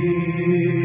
Deus.